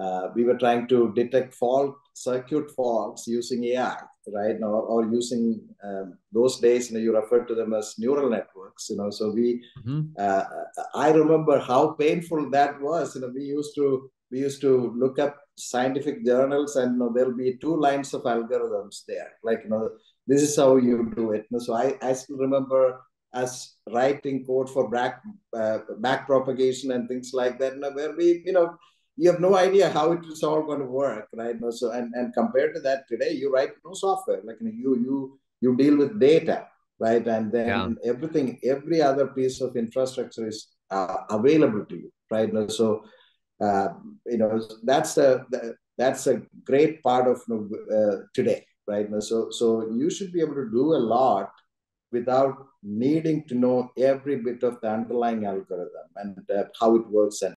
uh, we were trying to detect fault circuit faults using AI, right? Or, or using um, those days, you know, you refer to them as neural networks, you know. So we, mm-hmm. uh, I remember how painful that was. You know, we used to we used to look up scientific journals, and you know, there'll be two lines of algorithms there, like you know, this is how you do it. You know, so I I still remember as writing code for back uh, back propagation and things like that, you know, where we you know you have no idea how it is all going to work, right? So and, and compared to that today, you write no software. Like you you you deal with data, right? And then yeah. everything, every other piece of infrastructure is uh, available to you, right? No, So uh, you know that's the, the, that's a great part of uh, today, right? No, So so you should be able to do a lot without needing to know every bit of the underlying algorithm and uh, how it works and